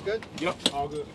good? Yep, all good.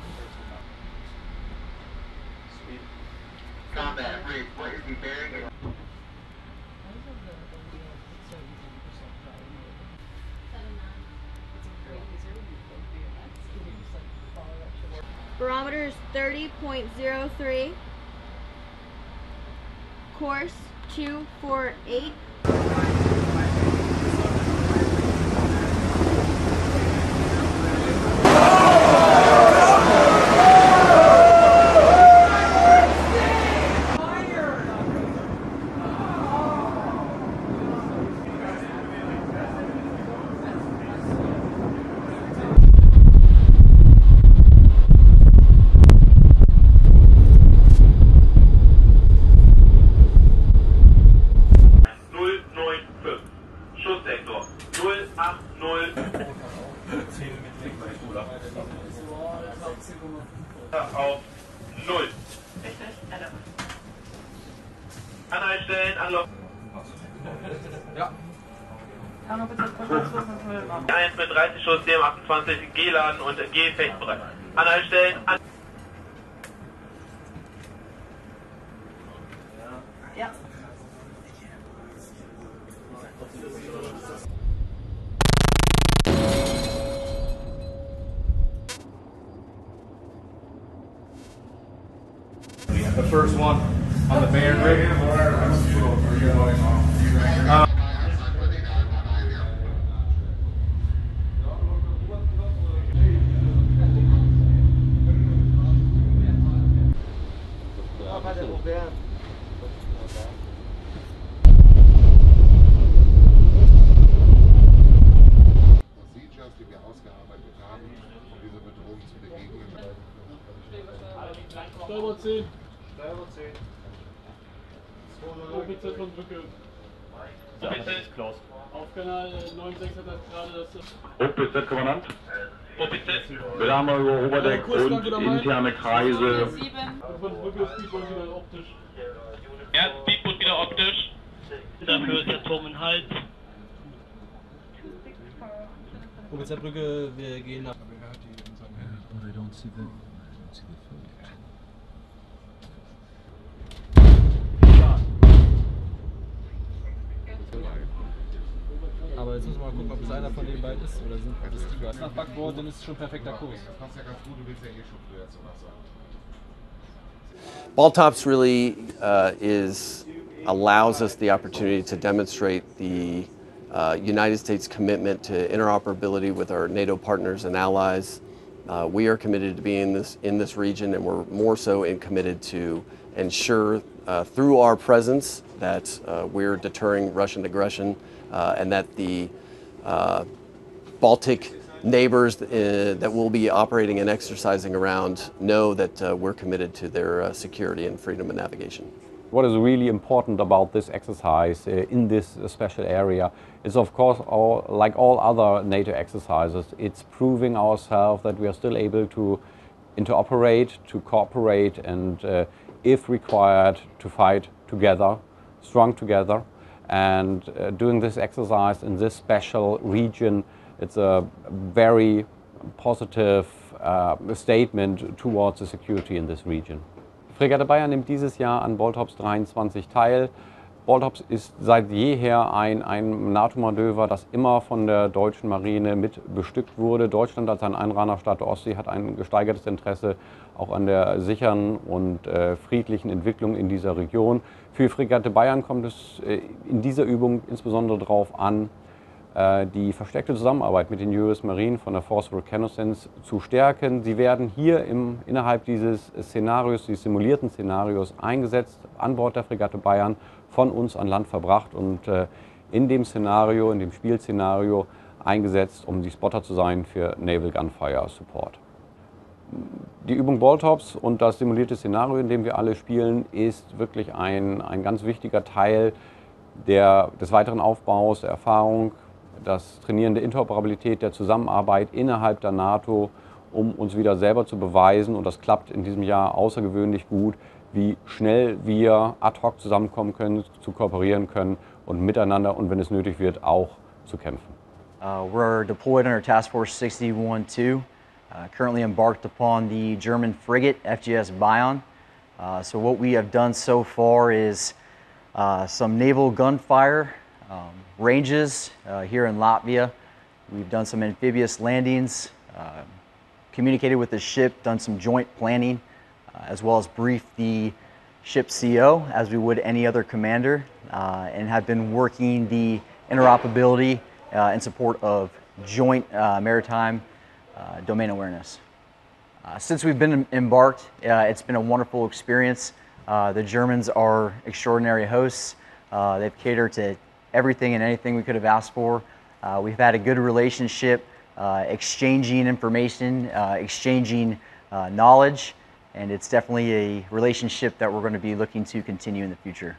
To 13 miles. Speed. Combat bridge, what is the bearing? Seven Barometer is 30.03. Course 248. Auf null. Anhaltstellen, Anlauf. Ja. 1 mit 30 Schuss, DM28, G-Laden und G-Fechtbereit. Anhaltstellen, an The first one on the band rig. Uh, um begegnen. Steuerbord 10, Brücke. Ja, das ist Klaus. Auf Kanal 96 hat das gerade das... Äh, OPZ, Kommandant. OPZ. Wir haben mal über Oberdeck und interne Kreise. Ja, Speedboot wieder optisch. Dafür ist der Turm in Halt. OPZ-Brücke, wir gehen nach... Ich don't see the, they don't see the gucken, ob es einer von den beiden ist oder sind das die beiden. Nach Backbord, dann ist es schon perfekter Kurs. Das passt ja ganz gut, du willst ja schon früher zu Wasser. Baltops really uh, is allows us the opportunity to demonstrate the uh, United States commitment to interoperability with our NATO partners and allies. Uh, we are committed to being in this in this region, and we're more so in committed to ensure uh, through our presence that uh, we're deterring Russian aggression uh, and that the uh, Baltic neighbors uh, that will be operating and exercising around know that uh, we're committed to their uh, security and freedom of navigation. What is really important about this exercise uh, in this uh, special area is, of course, all, like all other NATO exercises, it's proving ourselves that we are still able to interoperate, to cooperate, and uh, if required, to fight together, strong together. And uh, doing this exercise in this special region, it's a very positive uh, statement towards the security in this region. Fregatte Bayern nimmt dieses Jahr an Baltops 23 teil. Boltops ist seit jeher ein, ein NATO-Manöver, das immer von der deutschen Marine mit bestückt wurde. Deutschland als ein Einrahnerstaat der Ostsee hat ein gesteigertes Interesse auch an der sicheren und äh, friedlichen Entwicklung in dieser Region. Für Fregatte Bayern kommt es äh, in dieser Übung insbesondere darauf an, die verstärkte Zusammenarbeit mit den US Marine von der Force Reconnaissance zu stärken. Sie werden hier im, innerhalb dieses Szenarios, dieses simulierten Szenarios eingesetzt, an Bord der Fregatte Bayern, von uns an Land verbracht und äh, in dem Szenario, in dem Spielszenario eingesetzt, um die Spotter zu sein für Naval Gunfire Support. Die Übung Balltops und das simulierte Szenario, in dem wir alle spielen, ist wirklich ein, ein ganz wichtiger Teil der, des weiteren Aufbaus, der Erfahrung, das Trainieren der Interoperabilität, der Zusammenarbeit innerhalb der NATO, um uns wieder selber zu beweisen. Und das klappt in diesem Jahr außergewöhnlich gut, wie schnell wir ad hoc zusammenkommen können, zu kooperieren können und miteinander und wenn es nötig wird, auch zu kämpfen. Uh, we're deployed under Task Force 61-2, uh, currently embarked upon the German frigate FGS Bion. Uh, so what we have done so far is uh, some naval gunfire um, ranges uh, here in Latvia. We've done some amphibious landings, uh, communicated with the ship, done some joint planning, uh, as well as briefed the ship CO as we would any other commander, uh, and have been working the interoperability uh, in support of joint uh, maritime domain awareness. Since we've been embarked, it's been a wonderful experience. The Germans are extraordinary hosts. Uh, they've catered to everything and anything we could have asked for. Uh, we've had a good relationship, uh, exchanging information, uh, exchanging uh, knowledge, and it's definitely a relationship that we're going to be looking to continue in the future.